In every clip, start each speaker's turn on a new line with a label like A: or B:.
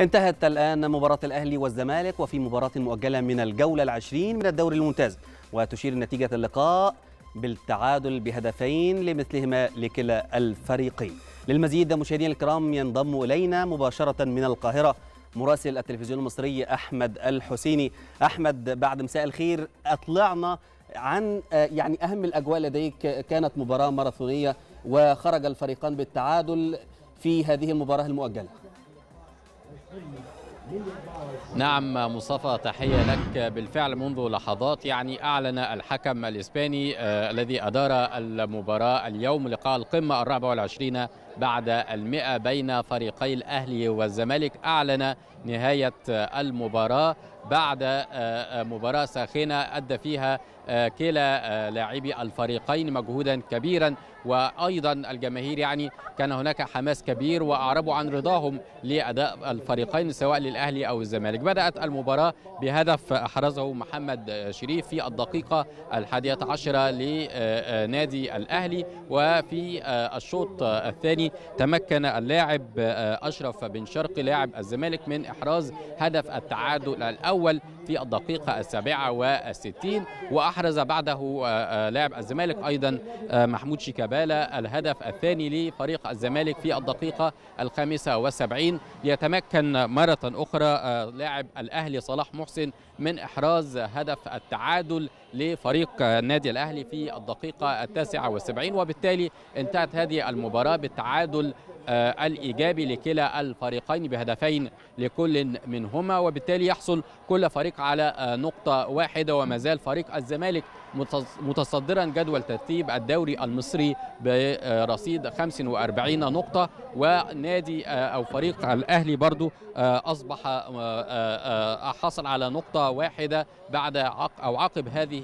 A: انتهت الآن مباراة الأهلي والزمالك وفي مباراة مؤجلة من الجولة العشرين من الدوري الممتاز. وتشير نتيجة اللقاء بالتعادل بهدفين لمثلهما لكلا الفريقين. للمزيد مشاهدينا الكرام ينضم إلينا مباشرة من القاهرة مراسل التلفزيون المصري أحمد الحسيني. أحمد بعد مساء الخير أطلعنا عن يعني أهم الأجواء لديك. كانت مباراة ماراثونية وخرج الفريقان بالتعادل في هذه المباراة المؤجلة.
B: نعم مصطفى تحية لك بالفعل منذ لحظات. يعني أعلن الحكم الإسباني آه الذي أدار المباراة اليوم لقاء القمة الرابع والعشرين بعد المئة بين فريقي الأهلي والزمالك. أعلن نهاية المباراة بعد مباراة ساخنة أدى فيها كلا لاعبي الفريقين مجهودا كبيرا وأيضا الجماهير. يعني كان هناك حماس كبير واعربوا عن رضاهم لأداء الفريقين سواء للأهلي أو الزمالك. بدأت المباراة بهدف أحرزه محمد شريف في الدقيقة الحادية عشرة لنادي الأهلي. وفي الشوط الثاني تمكن اللاعب أشرف بن شرقي لاعب الزمالك من إحراز هدف التعادل الأول في الدقيقة السابعة والستين وأحرز بعده لاعب الزمالك أيضا محمود شيكابالا شيكابالا الهدف الثاني لفريق الزمالك في الدقيقة الخامسة والسبعين. ليتمكن مرة أخرى لاعب الأهلي صلاح محسن من إحراز هدف التعادل لفريق النادي الأهلي في الدقيقة التاسعة والسبعين وبالتالي انتهت هذه المباراة بالتعادل الإيجابي لكلا الفريقين بهدفين لكل منهما وبالتالي يحصل كل فريق على نقطة واحدة وما زال فريق الزمالك متصدرا جدول ترتيب الدوري المصري برصيد 45 نقطة ونادي أو فريق الأهلي برضو أصبح حصل على نقطة واحدة بعد أو عقب هذه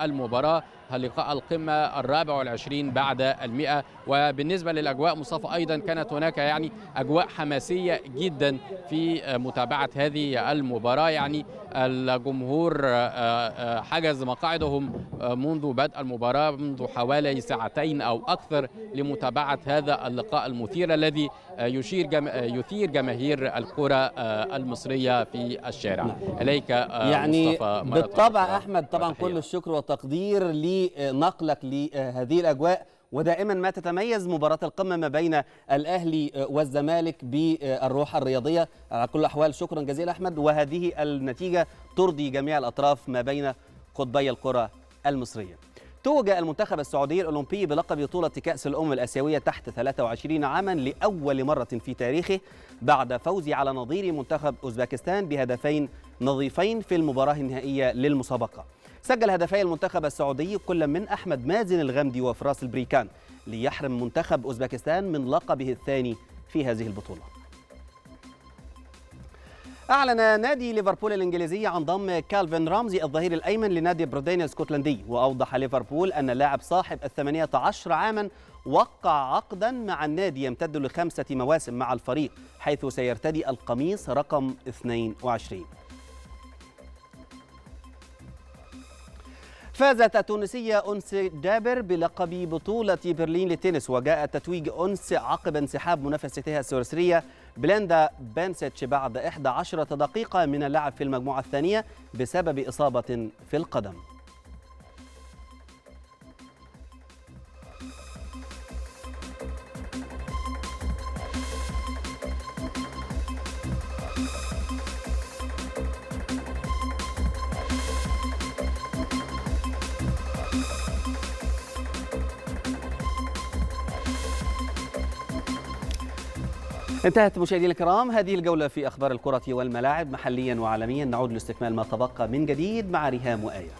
B: المباراة. لقاء القمة الرابع والعشرين بعد المئة. وبالنسبة للأجواء مصطفى أيضا كانت هناك يعني أجواء حماسية جدا في متابعة هذه المباراة. يعني الجمهور حجز مقاعدهم منذ بدء المباراة منذ حوالي ساعتين أو أكثر لمتابعة هذا اللقاء المثير الذي يشير جم... يثير جماهير الكرة المصرية في الشارع. إليك
A: يعني
B: مصطفى
A: بالطبع أحمد طبعا كل الشكر والتقدير لنقلك لهذه الأجواء. ودائما ما تتميز مباراة القمة ما بين الأهلي والزمالك بالروح الرياضية. على كل الأحوال شكرا جزيلا أحمد. وهذه النتيجة ترضي جميع الأطراف ما بين قطبي الكرة المصرية. توج المنتخب السعودي الأولمبي بلقب بطولة كأس الأمم الآسيوية تحت 23 عاما لأول مرة في تاريخه بعد فوزه على نظير منتخب أوزبكستان بهدفين نظيفين في المباراة النهائية للمسابقة. سجل هدفي المنتخب السعودي كل من أحمد مازن الغمدي وفراس البريكان ليحرم منتخب أوزبكستان من لقبه الثاني في هذه البطولة. أعلن نادي ليفربول الإنجليزي عن ضم كالفين رامزي الظهير الأيمن لنادي برودين الاسكتلندي وأوضح ليفربول أن اللاعب صاحب الثمانية عشر عاما وقع عقدا مع النادي يمتد لخمسة مواسم مع الفريق حيث سيرتدي القميص رقم 22 فازت التونسية أنس جابر بلقب بطولة برلين للتنس وجاء تتويج أنس عقب انسحاب منافستها السويسرية بليندا بانسيتش بعد 11 دقيقة من اللعب في المجموعة الثانية بسبب إصابة في القدم. انتهت مشاهدينا الكرام هذه الجولة في أخبار الكرة والملاعب محليا وعالميا نعود لاستكمال ما تبقى من جديد مع ريهام وآية.